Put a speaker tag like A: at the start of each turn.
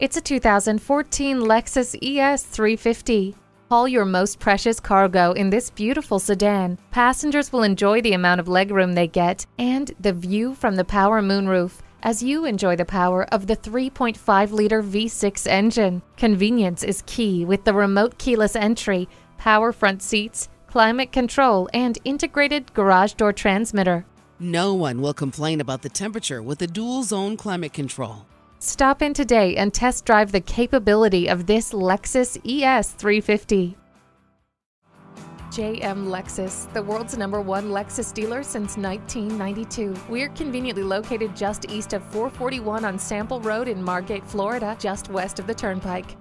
A: It's a 2014 Lexus ES 350. Haul your most precious cargo in this beautiful sedan. Passengers will enjoy the amount of legroom they get and the view from the power moonroof as you enjoy the power of the 3.5 liter V6 engine. Convenience is key with the remote keyless entry, power front seats, climate control, and integrated garage door transmitter.
B: No one will complain about the temperature with the dual zone climate control.
A: Stop in today and test drive the capability of this Lexus ES 350. JM Lexus, the world's number one Lexus dealer since 1992. We're conveniently located just east of 441 on Sample Road in Margate, Florida, just west of the Turnpike.